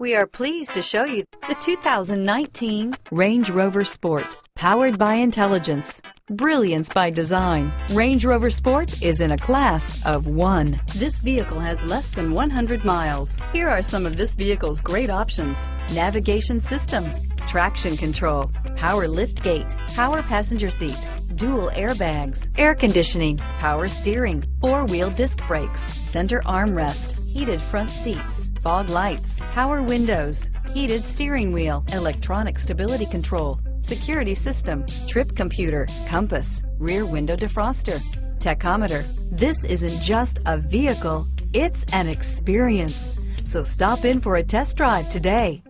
We are pleased to show you the 2019 Range Rover Sport. Powered by intelligence, brilliance by design, Range Rover Sport is in a class of one. This vehicle has less than 100 miles. Here are some of this vehicle's great options. Navigation system, traction control, power lift gate, power passenger seat, dual airbags, air conditioning, power steering, four-wheel disc brakes, center armrest, heated front seats, fog lights, power windows, heated steering wheel, electronic stability control, security system, trip computer, compass, rear window defroster, tachometer. This isn't just a vehicle, it's an experience. So stop in for a test drive today.